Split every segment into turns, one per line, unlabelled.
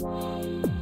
Bye.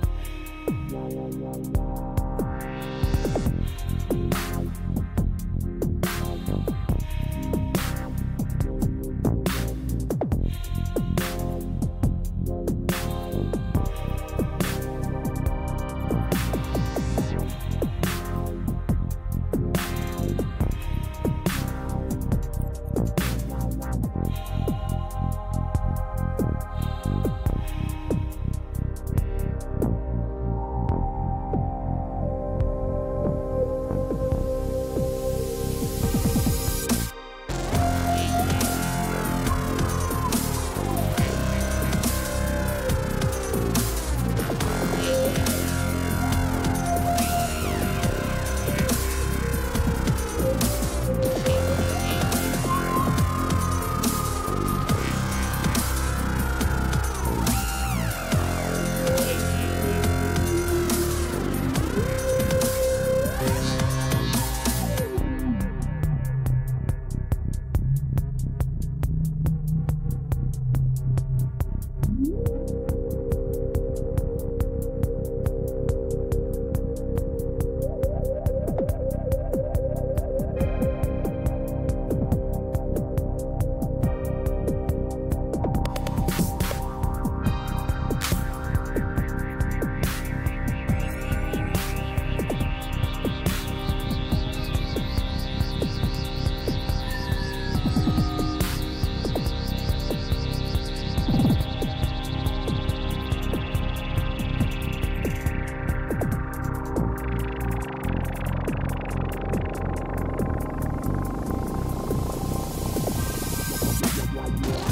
Yeah.